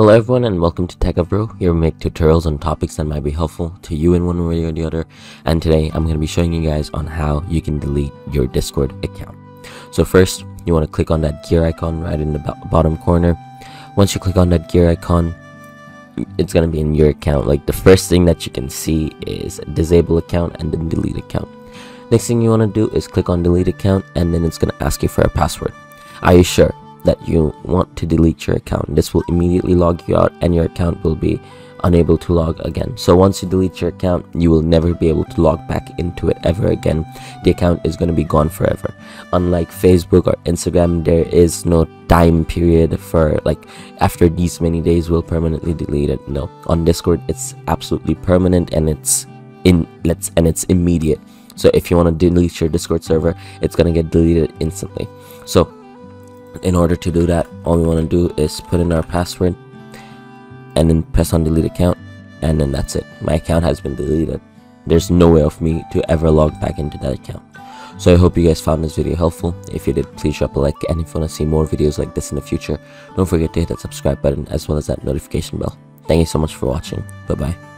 Hello everyone and welcome to Techavro. Here we make tutorials on topics that might be helpful to you in one way or the other. And today I'm going to be showing you guys on how you can delete your Discord account. So first, you want to click on that gear icon right in the bottom corner. Once you click on that gear icon, it's going to be in your account. Like the first thing that you can see is disable account and then delete account. Next thing you want to do is click on delete account and then it's going to ask you for a password. Are you sure? That you want to delete your account. This will immediately log you out and your account will be unable to log again. So once you delete your account, you will never be able to log back into it ever again. The account is going to be gone forever. Unlike Facebook or Instagram, there is no time period for like after these many days will permanently delete it. No, on Discord it's absolutely permanent and it's in let's and it's immediate. So if you want to delete your Discord server, it's going to get deleted instantly. So in order to do that all we want to do is put in our password and then press on delete account and then that's it. My account has been deleted. There's no way of me to ever log back into that account. So i hope you guys found this video helpful. If you did please drop a like and if you want to see more videos like this in the future don't forget to hit that subscribe button as well as that notification bell. Thank you so much for watching. Bye bye